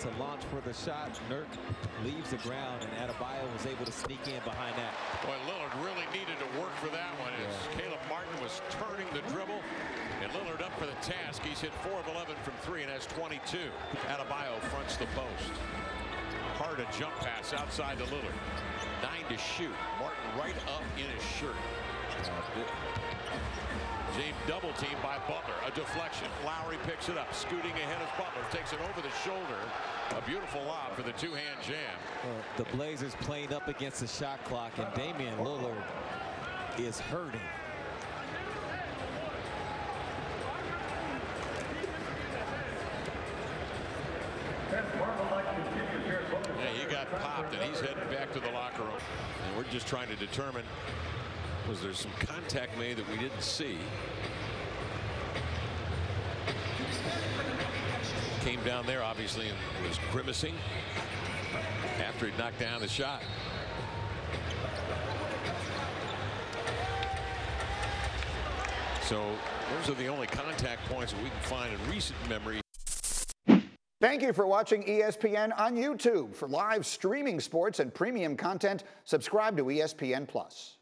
to launch for the shot. Nurk leaves the ground, and Adebayo was able to sneak in behind that. Boy, Lillard really needed to work for that one as yeah. Caleb Martin was turning the dribble. And Lillard up for the task. He's hit 4 of 11 from 3 and has 22. Adebayo fronts the post. Hart a jump pass outside to Lillard. Nine to shoot. Martin right up in his shirt. James double team by Butler. A deflection. Lowry picks it up. Scooting ahead as Butler takes it over the shoulder. A beautiful lob for the two-hand jam. Uh, the Blazers playing up against the shot clock, and Damian Lillard is hurting. Yeah, he got popped, and he's heading back to the locker room. And we're just trying to determine was there some contact made that we didn't see. Came down there, obviously, and was grimacing after he knocked down the shot. So those are the only contact points that we can find in recent memory. Thank you for watching ESPN on YouTube. For live streaming sports and premium content, subscribe to ESPN Plus.